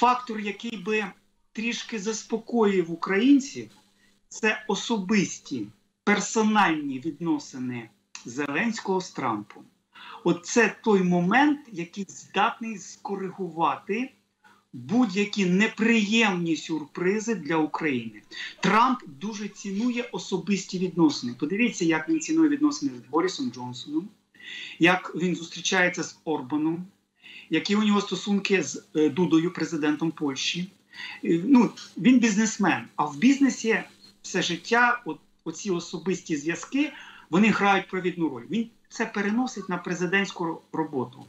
фактор, який би трішки заспокоїв українців, це особисті персональні відносини Зеленського з Трампом. Оце той момент, який здатний скоригувати будь-які неприємні сюрпризи для України. Трамп дуже цінує особисті відносини. Подивіться, як він цінує відносини з Борисом Джонсоном, як він зустрічається з Орбаном, які у нього стосунки з е, Дудою, президентом Польщі. Е, Ну, він бізнесмен, а в бізнесі все життя, от оці особисті зв'язки, вони грають провідну роль. Він це переносить на президентську роботу.